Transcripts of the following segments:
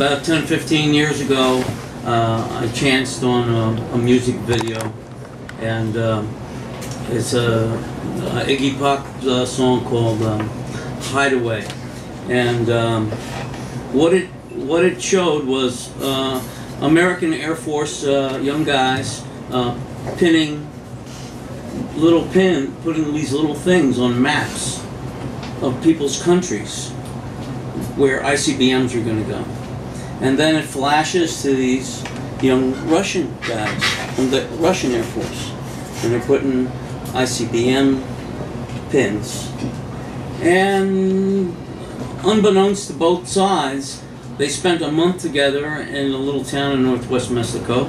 about 10, 15 years ago, uh, I chanced on a, a music video, and um, it's a, a Iggy Pop uh, song called um, "Hideaway," and um, what it what it showed was uh, American Air Force uh, young guys uh, pinning little pin, putting these little things on maps of people's countries where ICBMs are going to go. And then it flashes to these young Russian guys from the Russian Air Force. And they're putting ICBM pins. And unbeknownst to both sides, they spent a month together in a little town in northwest Mexico.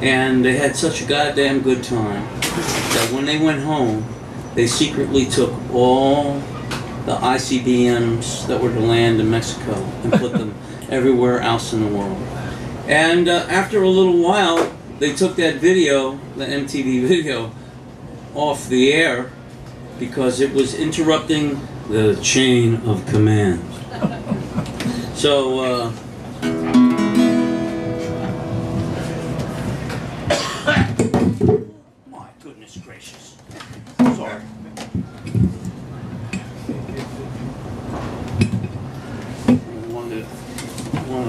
And they had such a goddamn good time that when they went home, they secretly took all the ICBMs that were to land in Mexico and put them everywhere else in the world. And uh, after a little while, they took that video, the MTV video, off the air because it was interrupting the chain of command. So, uh,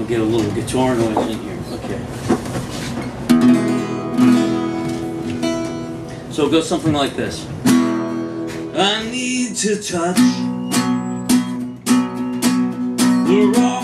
to, I want to get a little guitar noise in here. Okay. So it goes something like this. I need to touch the earth.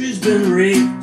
country's been raped.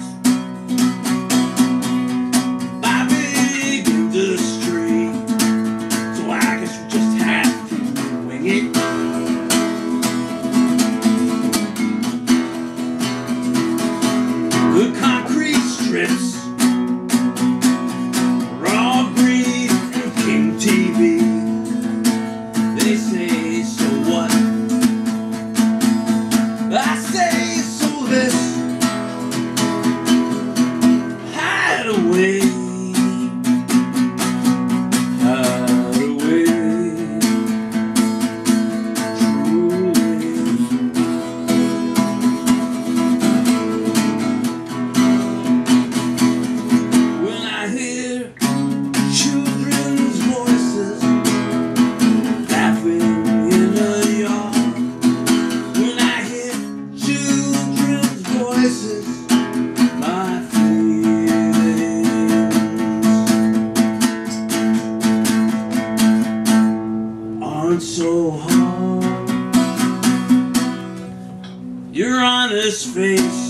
go. Your honest face